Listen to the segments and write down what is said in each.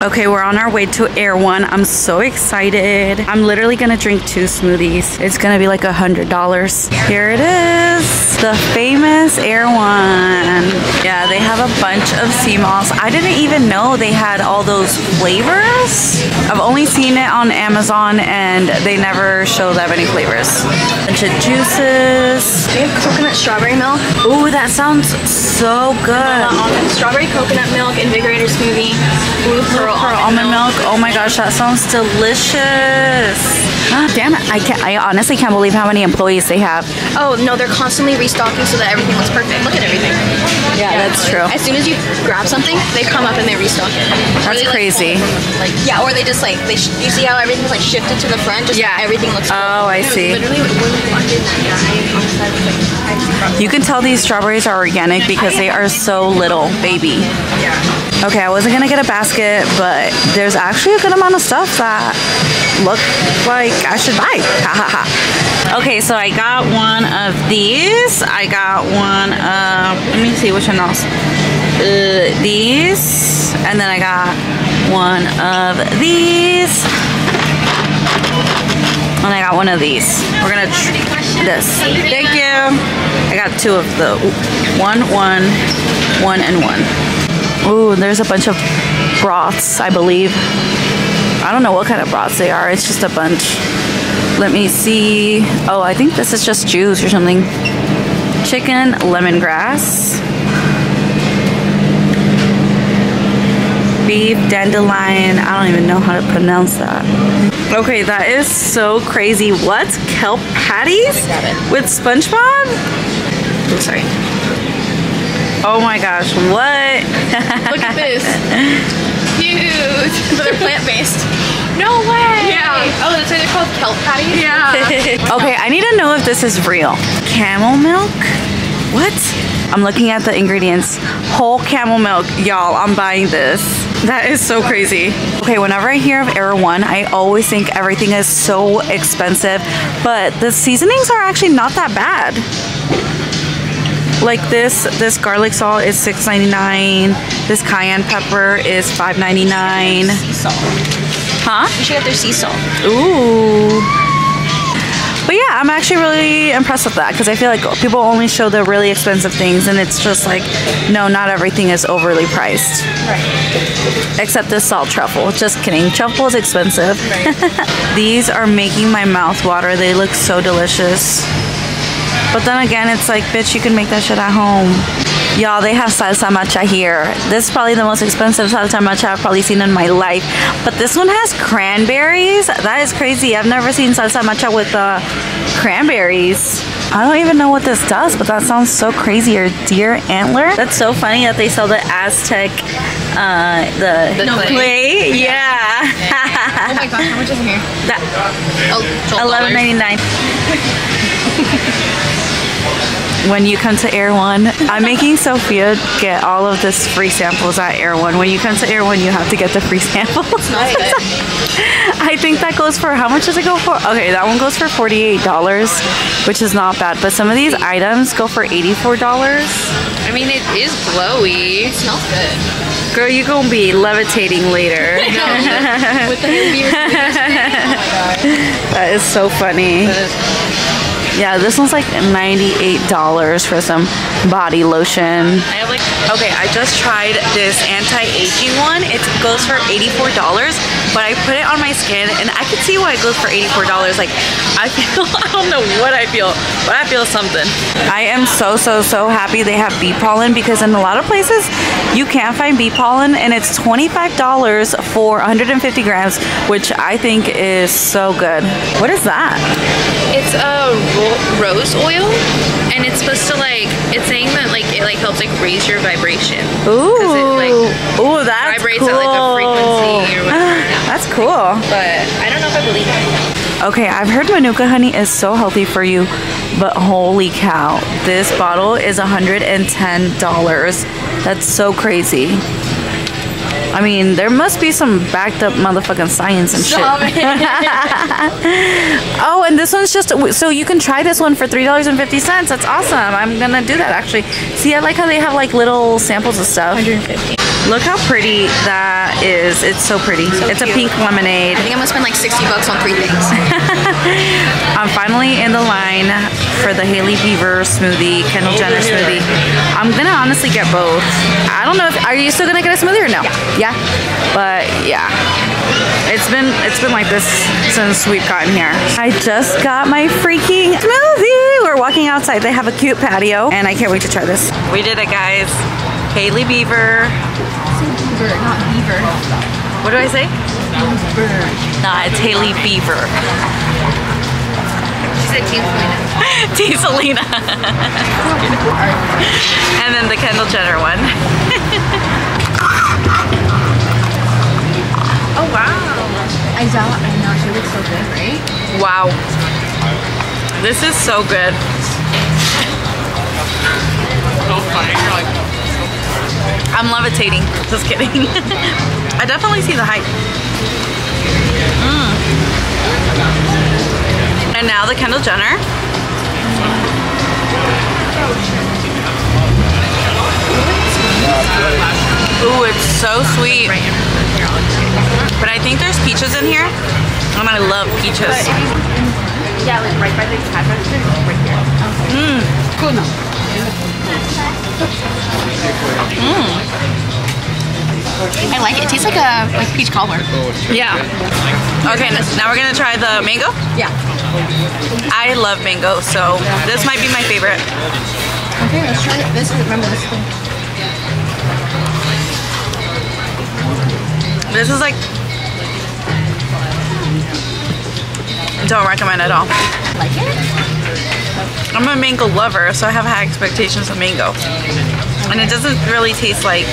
Okay, we're on our way to Erewhon. I'm so excited. I'm literally gonna drink two smoothies. It's gonna be like a hundred dollars. Here it is, the famous Erewhon. Yeah, they have a bunch of sea moss. I didn't even know they had all those flavors. I've only seen it on Amazon and they never show that many flavors. Bunch of juices. We have coconut strawberry milk, Ooh, that sounds so good. uh, almond, strawberry coconut milk, invigorator smoothie, blue pearl, Pearl almond milk. Oh my gosh, that sounds delicious. Ah, damn it, I can't. I honestly can't believe how many employees they have. Oh no, they're constantly restocking so that everything looks perfect. Look at everything. True. As soon as you grab something, they come up and they restock it. That's they, like, crazy. pull Like yeah, or they just like they. Sh- you see how everything's like shifted to the front? Just Yeah. everything looks. Oh, I see. Literally, when we walked in that guy on the side was like. You can tell these strawberries are organic because they are so little, baby. Yeah. Okay, I wasn't gonna get a basket, but there's actually a good amount of stuff that look like I should buy. Okay, so I got one of these. I got one of, let me see which one else. Uh, these. And then I got one of these. And I got one of these. We're gonna this. Thank you. I got two of the one, one, one, and one. Ooh, there's a bunch of broths, I believe. I don't know what kind of broths they are. It's just a bunch. Let me see. Oh, I think this is just juice or something. Chicken, lemongrass. Beef, dandelion. I don't even know how to pronounce that. Okay, that is so crazy. What? Kelp patties? With SpongeBob? I'm sorry. Oh my gosh, what? Look at this. Huge. But they're plant based. No way. Yeah. Oh, that's why they're called kelp patties. Yeah. okay, I need to know if this is real. Camel milk? What? I'm looking at the ingredients. Whole camel milk. Y'all, I'm buying this. That is so crazy. Okay, whenever I hear of Erewhon, I always think everything is so expensive, but the seasonings are actually not that bad. Like this, this garlic salt is $6.99. This cayenne pepper is $5.99. sea salt. Huh? You should get their sea salt. Ooh. But yeah, I'm actually really impressed with that because I feel like people only show the really expensive things, and it's just like, no, not everything is overly priced. Right. Except this salt truffle. Just kidding. Truffle is expensive. These are making my mouth water. They look so delicious. But then again, it's like, bitch, you can make that shit at home. Y'all, they have salsa macha here. This is probably the most expensive salsa macha I've probably seen in my life. But this one has cranberries. That is crazy. I've never seen salsa macha with uh, cranberries. I don't even know what this does, but that sounds so crazy. Or deer antler. That's so funny that they sell the Aztec, uh, the, The clay. clay. Yeah. Oh my gosh, how much is in here? that, Oh, Eleven ninety nine. When you come to Erewhon. I'm making Sophia get all of this free samples at Erewhon. When you come to Erewhon, you have to get the free samples. Smells good. I think that goes for how much does it go for? Okay, that one goes for forty-eight dollars, which is not bad. But some of these items go for eighty-four dollars. I mean, it is glowy. It smells good. Girl, you gonna be levitating later. no, With the new beer. Oh my god. That is so funny. Yeah, this one's like $98 for some body lotion. I have like, okay, I just tried this anti-aging one. It goes for $84, but I put it on my skin and I can see why it goes for $84. Like, I feel, I don't know what I feel, but I feel something. I am so, so, so happy they have bee pollen because in a lot of places you can't find bee pollen and it's $25 for 150 grams, which I think is so good. What is that? It's a ro- rose oil, and it's supposed to like. It's saying that like it like helps like raise your vibration. Ooh, it, like, ooh, that's vibrates cool. at, like, a frequency or whatever. That's cool. But I don't know if I believe it. Okay, I've heard Manuka honey is so healthy for you, but holy cow, this bottle is $110. That's so crazy. I mean, there must be some backed up motherfucking science and shit. Stop it. Oh, and this one's just so you can try this one for three dollars and fifty cents. That's awesome. I'm gonna do that actually. See, I like how they have like little samples of stuff. 150. Look how pretty that is. It's so pretty. So it's cute. a pink lemonade. I think I'm gonna spend like 60 bucks on three things. I'm finally in the line for the Hailey Bieber smoothie, Kendall Jenner smoothie. I'm gonna honestly get both. I don't know if are you still gonna get a smoothie or no? Yeah. But yeah. It's been it's been like this since we've gotten here. I just got my freaking smoothie. We're walking outside. They have a cute patio and I can't wait to try this. We did it guys. Haley Beaver. Beaver, not beaver. What do I say? Nah, it's Haley Beaver. She said Team Selena. Team Selena. and then the Kendall Jenner one. oh wow. I saw, I know, she looks so good, right? Wow. This is so good. I'm levitating. Just kidding. I definitely see the hype. Mm. And now the Kendall Jenner. Ooh, it's so sweet. But I think there's peaches in here. And I love peaches. Yeah, like right by the register, right here. Mm. Cool, no. I like it. It tastes like a like peach cobbler. Yeah. Okay, now we're gonna try the mango. Yeah. I love mango, so this might be my favorite. Okay, let's try it. This is remember this thing. This is like don't recommend at all. Like it? I'm a mango lover, so I have high expectations of mango. And it doesn't really taste like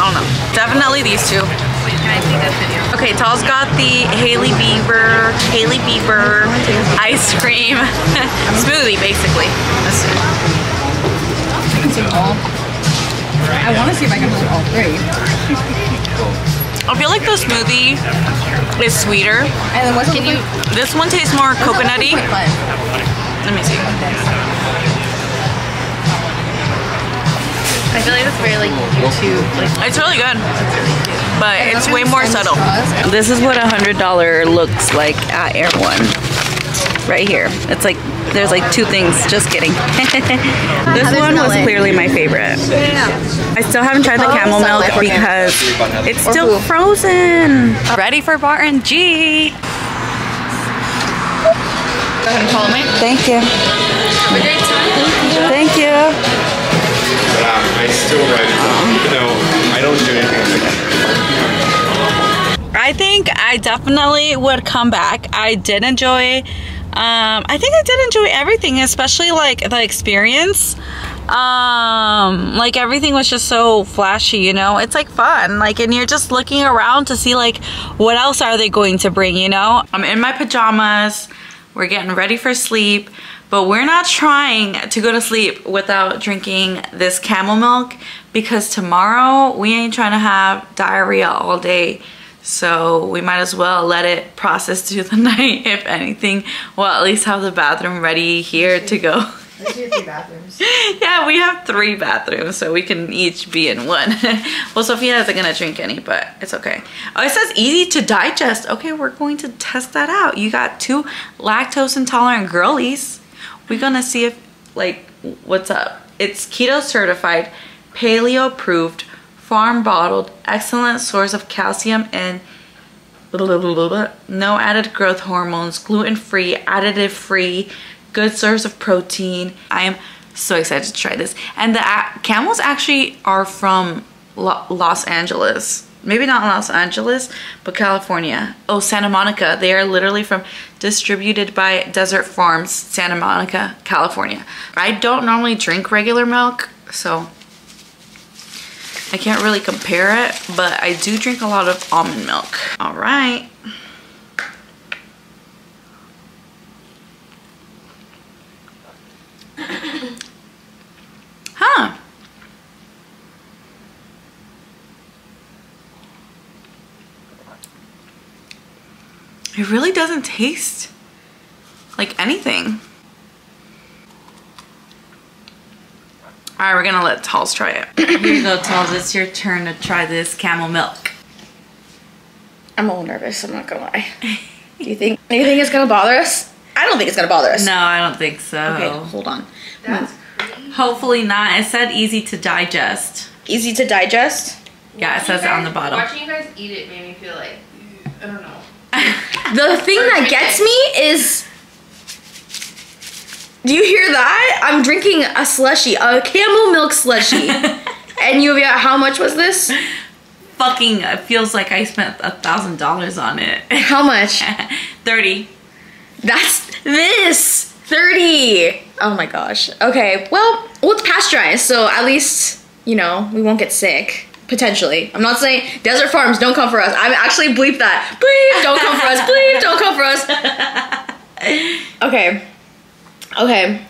I don't know. Definitely these two. Can I take that video? Okay, Tall's got the Hailey Bieber, Hailey Bieber ice cream smoothie, basically. I want to see if I can hold all three. I feel like the smoothie is sweeter. And then what's Can you? This one tastes more coconutty. Let me see. I feel like it's very like YouTube. Like It's really good, but it's way more subtle. This is what a hundred dollar looks like at Air One. Right here. It's like there's like two things. Just kidding. this Heather's one was clearly my favorite. I still haven't tried the Oh, camel milk because it's still frozen. Ready for Barton G. Go ahead and follow me. Thank you. have a great time. Thank you. But um, I still write it down, even though I don't do anything like I think I definitely would come back. I did enjoy um I think I did enjoy everything, especially like the experience. Um like everything was just so flashy, you know. It's like fun. Like and you're just looking around to see like what else are they going to bring, you know? I'm in my pajamas. We're getting ready for sleep, but we're not trying to go to sleep without drinking this camel milk because tomorrow we ain't trying to have diarrhea all day. So we might as well let it process through the night, if anything. Well, at least have the bathroom ready here to go. Three bathrooms. yeah, we have three bathrooms, so we can each be in one. well, Sophia isn't gonna drink any, but it's okay. Oh, it says easy to digest. Okay, we're going to test that out. You got two lactose intolerant girlies. We're gonna see if, like, what's up. It's keto certified, paleo approved, farm bottled, excellent source of calcium and no added growth hormones, gluten free, additive free, good source of protein. I am so excited to try this. And the camels actually are from Lo- Los Angeles. Maybe not Los Angeles, but California. Oh, Santa Monica. They are literally from distributed by Desert Farms, Santa Monica, California. I don't normally drink regular milk, so I can't really compare it, but I do drink a lot of almond milk. All right. Huh. It really doesn't taste like anything. All right, we're gonna let Talls try it. Here you go, Talls. It's your turn to try this camel milk. I'm a little nervous. I'm not gonna lie. Do you think? Do you think it's gonna bother us? I don't think it's gonna bother us. No, I don't think so. Okay, hold on. That's Hopefully not. It said easy to digest. Easy to digest. Yeah, it says it on the bottom. Watching you guys eat it made me feel like I don't know. The thing that gets me is. Do you hear that? I'm drinking a slushy, a camel milk slushy. and you, how much was this? Fucking, it feels like I spent a thousand dollars on it. How much? 30. That's this. 30. Oh my gosh. Okay, well, well, it's pasteurized, so at least, you know, we won't get sick. Potentially. I'm not saying desert farms don't come for us. I'm actually bleep that. Bleep, don't come for us. Bleep, don't come for us. Okay. Okay.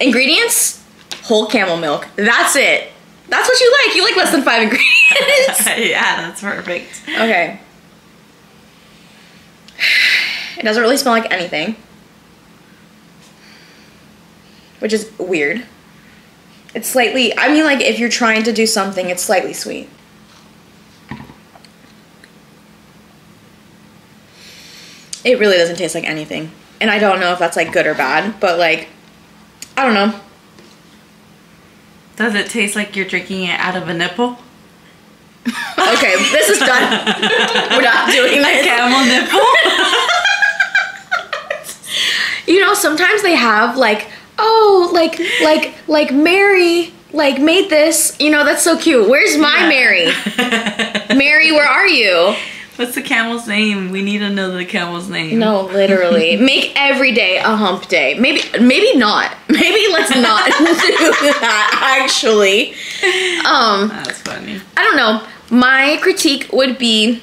Ingredients? Whole camel milk. That's it. That's what you like. You like less than five ingredients. yeah, that's perfect. Okay. It doesn't really smell like anything. Which is weird. It's slightly, I mean, like, if you're trying to do something, it's slightly sweet. It really doesn't taste like anything. And I don't know if that's, like, good or bad, but, like, I don't know. Does it taste like you're drinking it out of a nipple? Okay, this is done. We're not doing this. Camel nipple? You know, sometimes they have like, oh, like like like Mary like made this. You know, that's so cute. Where's my Mary? Mary, where are you? What's the camel's name? We need to know the camel's name. No, literally. Make every day a hump day. Maybe maybe not. Maybe let's not do that actually. Um That's funny. I don't know. My critique would be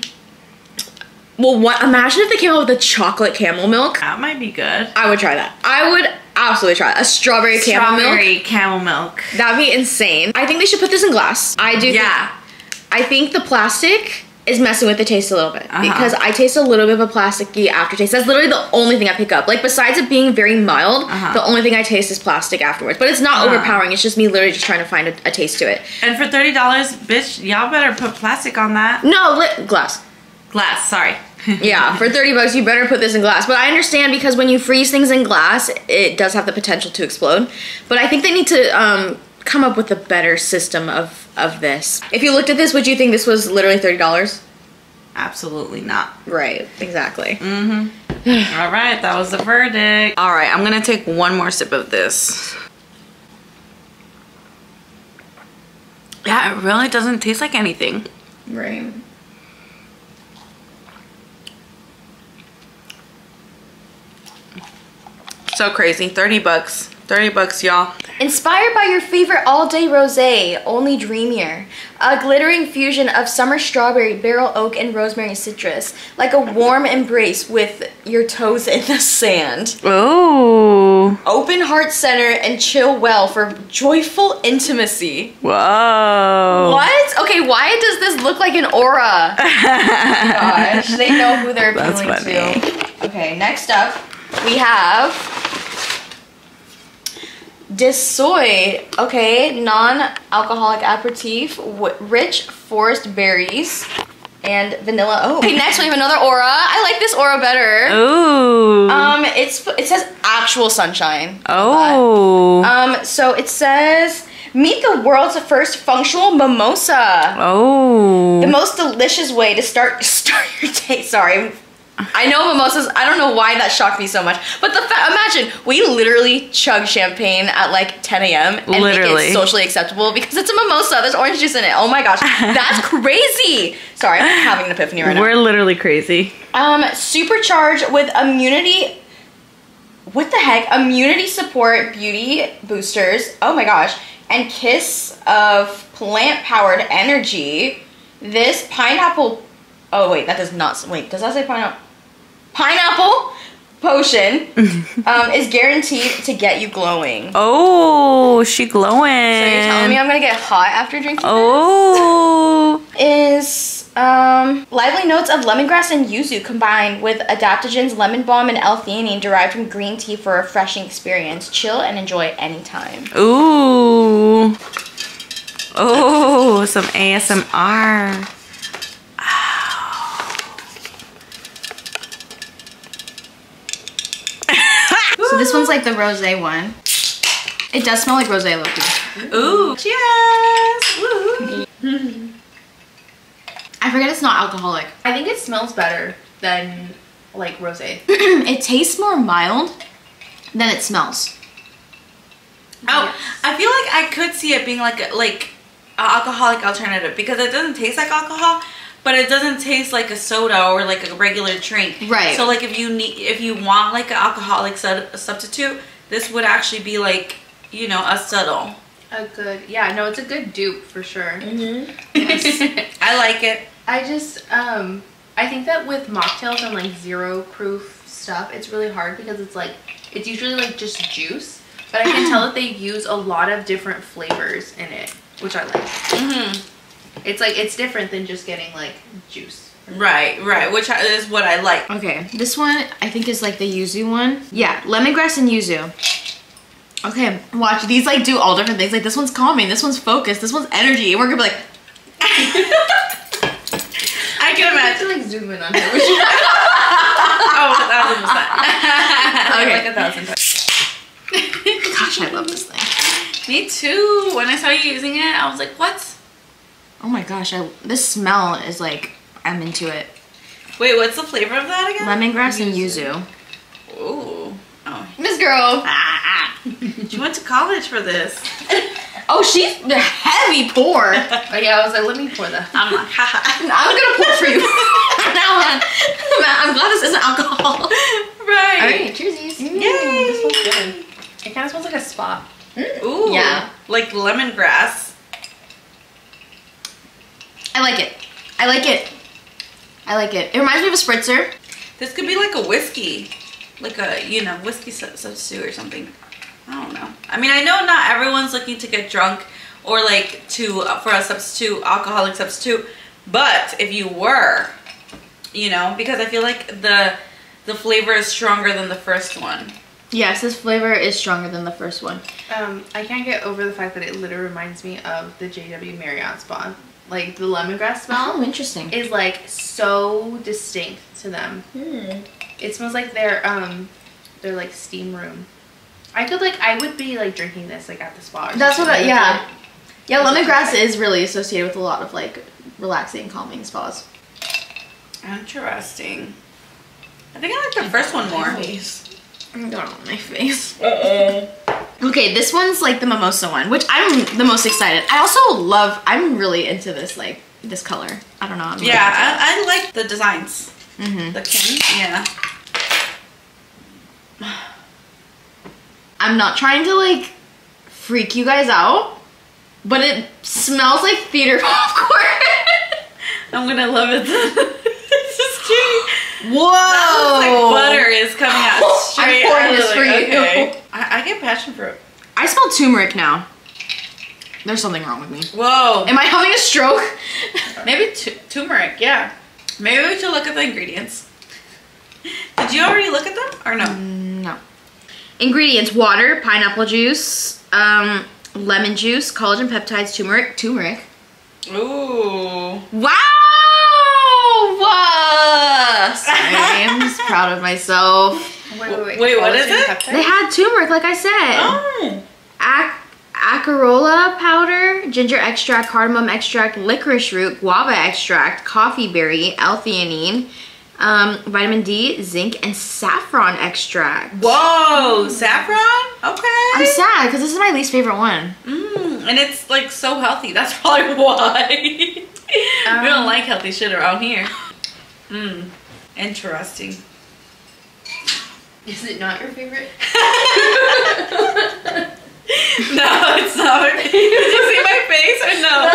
well, what imagine if they came out with a chocolate camel milk. That might be good. I would try that. I would absolutely try that. A strawberry camel milk. Strawberry camel milk. That'd be insane. I think they should put this in glass. I do. Yeah. Think, I think the plastic is messing with the taste a little bit Uh-huh. because I taste a little bit of a plasticky aftertaste. That's literally the only thing I pick up. Like besides it being very mild, Uh-huh. the only thing I taste is plastic afterwards. But it's not Uh. overpowering. It's just me literally just trying to find a, a taste to it. And for $30, bitch, y'all better put plastic on that. No, glass. Glass, sorry. Yeah, for 30 bucks, you better put this in glass. But I understand because when you freeze things in glass, it does have the potential to explode. But I think they need to um, come up with a better system of, of this. If you looked at this, would you think this was literally $30? Absolutely not. Right, exactly. All right, that was the verdict. All right, I'm gonna take one more sip of this. Yeah, it really doesn't taste like anything. Right. So crazy. 30 bucks. 30 bucks, y'all. Inspired by your favorite all-day rosé, only dreamier. A glittering fusion of summer strawberry, barrel oak, and rosemary citrus. Like a warm embrace with your toes in the sand. Oh. Open heart center and chill well for joyful intimacy. Whoa. What? Okay, why does this look like an aura? oh Gosh, they know who they're That's appealing funny. to. Okay, next up we have De Soi. Okay, non-alcoholic aperitif, w- rich forest berries, and vanilla. Oh. Okay, next we have another aura. I like this aura better. Ooh. Um, it's it says actual sunshine. oh. Um, so it says meet the world's first functional mimosa. oh. The most delicious way to start start your day. Sorry. I know mimosas. I don't know why that shocked me so much. But the fa- imagine we literally chug champagne at like 10 a.m. and make it socially acceptable because it's a mimosa. There's orange juice in it. Oh my gosh, that's crazy. Sorry, I'm having an epiphany right now. We're literally crazy. Um, supercharged with immunity. What the heck? Immunity support beauty boosters. Oh my gosh. And kiss of plant powered energy. This pineapple. Oh wait, that does not. Wait, does that say pineapple? Pineapple potion um, is guaranteed to get you glowing. Oh, she glowing. So you're telling me I'm gonna get hot after drinking Oh. Is Um, lively notes of lemongrass and yuzu combined with adaptogens, lemon balm, and L-theanine derived from green tea for a refreshing experience. Chill and enjoy anytime. Ooh. Oh, some ASMR. This one's like the rosé one. It does smell like rosé, Loki. Ooh. Cheers. Woo. I forget it's not alcoholic. I think it smells better than like rosé. it tastes more mild than it smells. Oh, I feel like I could see it being like a, like alcoholic alternative because it doesn't taste like alcohol, but it doesn't taste like a soda or like a regular drink. Right. So like if you need if you want like an alcoholic sub- substitute, this would actually be like you know a subtle. A good, yeah, no, it's a good dupe for sure. I like it. I just, um, I think that with mocktails and like zero proof stuff, it's really hard because it's like, it's usually like just juice, but I can tell that they use a lot of different flavors in it, which I like. Mm-hmm. It's like, it's different than just getting like juice. Right, right, which is what I like. Okay, this one I think is like the yuzu one. Yeah, lemongrass and yuzu. Okay, watch these like do all different things. Like this one's calming, this one's focused, this one's energy. And we're gonna be like, I can I have imagine. to like zoom in on her. Which is Oh, a thousand percent. Okay. like a thousand times. gosh, I love this thing. Me too. When I saw you using it, I was like, what? Oh my gosh, I this smell is like I'm into it. Wait, what's the flavor of that again? Lemongrass and yuzu. Ooh. Oh. This girl. Ah, ah. She went to college for this. Oh, she's the heavy pour. Oh yeah, I was like, let me pour the. I'm like, haha. I'm gonna pour for you. now, man. I'm glad this isn't alcohol. Right. Alright, cheersies. Yay. This smells good. It kind of smells like a spa. Ooh. Yeah. Like lemongrass. I like it. I like it. I like it. It reminds me of a spritzer. This could be like a whiskey. Like a, you know, whiskey sub- substitute or something. I don't know. I mean, I know not everyone's looking to get drunk or like to, uh, for a substitute, alcoholic substitute. But if you were, you know, because I feel like the, the flavor is stronger than the first one. Yes, this flavor is stronger than the first one. Um, I can't get over the fact that it literally reminds me of the JW Marriott spa. Like the lemongrass smell Oh, interesting. is like so distinct to them. It smells like their um their like steam room. I could like I would be like drinking this like at the spa. Or That's what. I, yeah. Yeah, lemongrass is really associated with a lot of like relaxing, calming spas. Interesting. I think I like the first one more. I'm going on my face. Okay, this one's like the mimosa one, which I'm the most excited. I also love, I'm really into this, like, this color. I don't know. I'm Yeah. I, I like the designs. Mm -hmm. The king, yeah. I'm not trying to, like, freak you guys out, but it smells like theater popcorn. I'm gonna love it. this is cute. Whoa! That looks like butter is coming out I'm straight pouring out of this it. for you. Okay. I, I get passion fruit. I smell turmeric now. There's something wrong with me. Whoa. Am I having a stroke? Maybe turmeric, yeah. Maybe we should look at the ingredients. Did you already look at them or no? No. Ingredients: water, pineapple juice, um, lemon juice, collagen peptides, turmeric, turmeric. Ooh. Wow! I'm just proud of myself. Wait, wait, wait. Wait, what is it? peptide? They had turmeric, like I said. Oh. Ac- acerola powder, ginger extract, cardamom extract, licorice root, guava extract, coffee berry, L-theanine, um, vitamin D, zinc, and saffron extract. Whoa, saffron? Okay. I'm sad because this is my least favorite one. Mm, and it's like so healthy. That's probably why. we don't Um, like healthy shit around here. Mmm. Interesting. Is it not your favorite? No, it's not. Did you see my face or no?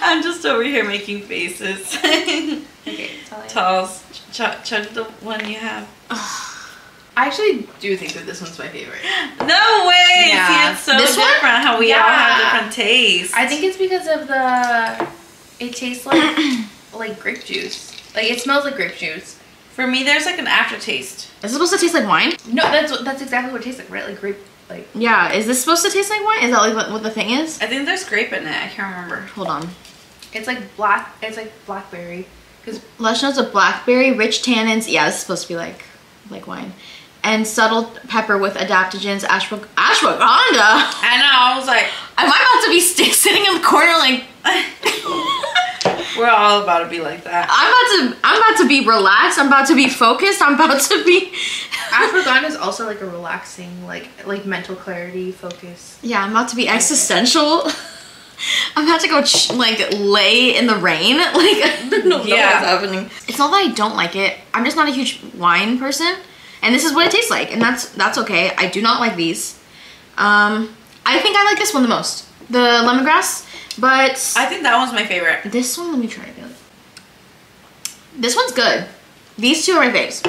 I'm just over here making faces. Okay, tell me. Toss. Ch- chug the one you have. I actually do think that this one's my favorite. No way! Yeah. See, it's so This one? different how we all have different tastes. I think it's because of the It tastes like like grape juice. Like it smells like grape juice. For me, there's like an aftertaste. Is it supposed to taste like wine? No, that's what that's exactly what it tastes like, right? Like grape. Like Yeah. Is this supposed to taste like wine? Is that like what, what the thing is? I think there's grape in it. I can't remember. Hold on. it's like black. It's like blackberry. Because Lush notes of blackberry, rich tannins. Yeah, this is supposed to be like like wine. And subtle pepper with adaptogens, ashwag- ashwagandha. I know. I was like, Am I about to be sitting in the corner like we're all about to be like that. I'm about to I'm about to be relaxed, I'm about to be focused, I'm about to be ashwagandha is also like a relaxing, like like mental clarity, focus. Yeah, I'm about to be existential. I'm about to go ch- like lay in the rain. Like I don't know Yeah. what's happening. It's not that I don't like it. I'm just not a huge wine person, and this is what it tastes like, and that's that's okay. I do not like these. Um, I think I like this one the most, the lemongrass. But I think that one's my favorite. this one, let me try again. This one's good. These two are my faves.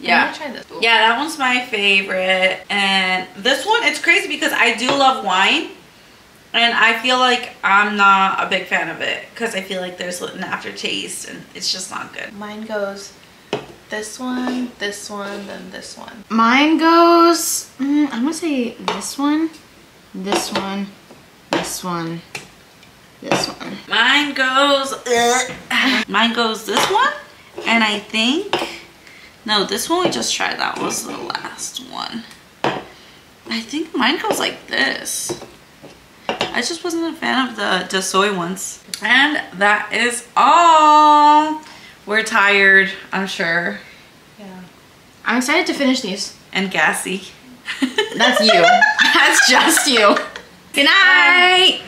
Yeah. gonna try this. Yeah, that one's my favorite. And this one, it's crazy because I do love wine. And I feel like I'm not a big fan of it because I feel like there's an aftertaste and it's just not good. Mine goes this one, this one, then this one. Mine goes. Mm, I'm gonna say this one, this one, this one, this one. Mine goes. Ugh. Mine goes this one, and I think no, this one we just tried. That was the last one. I think mine goes like this. I just wasn't a fan of the soy ones. And that is all. We're tired, I'm sure, Yeah. I'm excited to finish these. and gassy. That's you. That's just you. Good night.